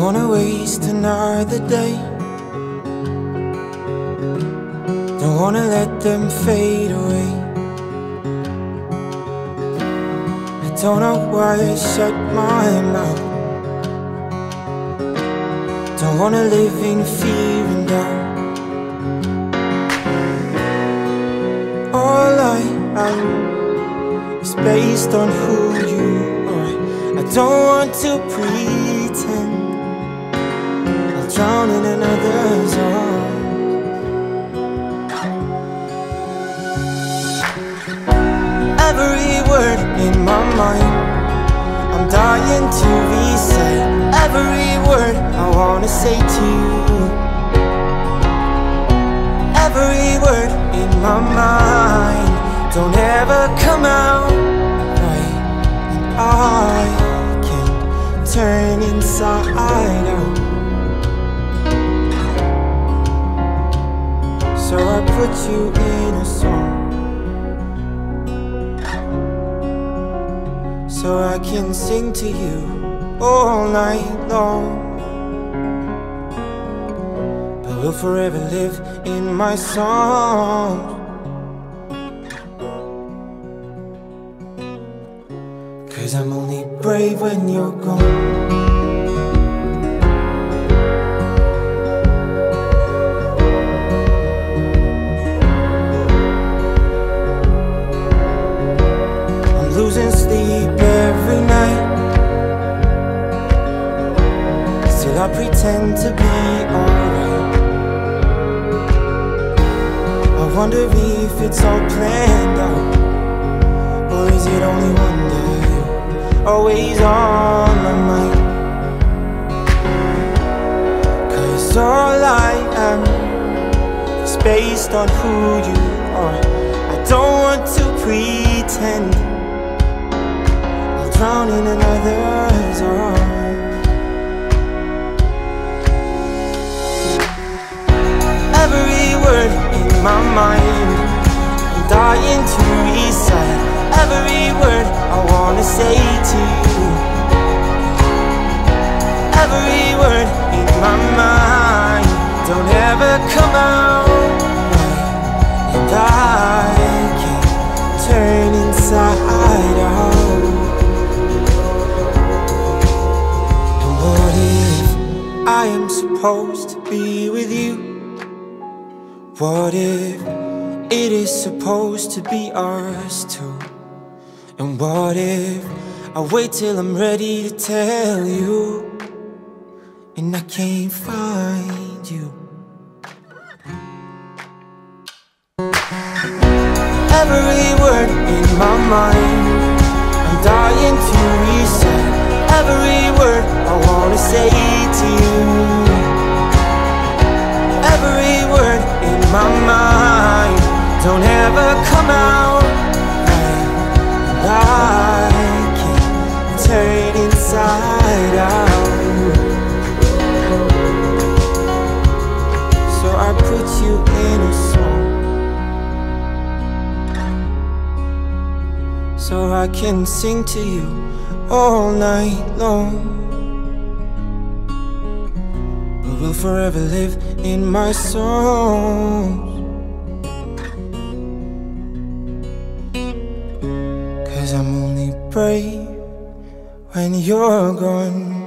wanna waste another day. Don't wanna let them fade away. I don't know why I shut my mouth. Don't wanna live in fear and doubt. All I am is based on who you are. I don't want to pretend I'll drown in another's arms. Every word in my mind, I'm dying to recite. Every word I wanna say to you. Every word in my mind, don't ever come out right, and I can turn inside out. Put you in a song. So I can sing to you all night long. But we'll forever live in my songs. Cause I'm only brave when you're gone. Losing sleep every night. Still, I pretend to be alright. I wonder if it's all planned out. Or is it only one day? Always on my mind. Cause all I am is based on who you are. I don't want to pretend I'll drown in another's arms. Every word in my mind, I'm dying to recite. Every word I wanna say to you. Every word supposed to be with you? What if it is supposed to be ours too? And what if I wait till I'm ready to tell you and I can't find you? Every word in my mind, I'm dying to recite. Every word I wanna say my mind, don't ever come out. I can turn inside out. So I put you in a song. So I can sing to you all night long. Will forever live in my songs. Cause I'm only brave when you're gone.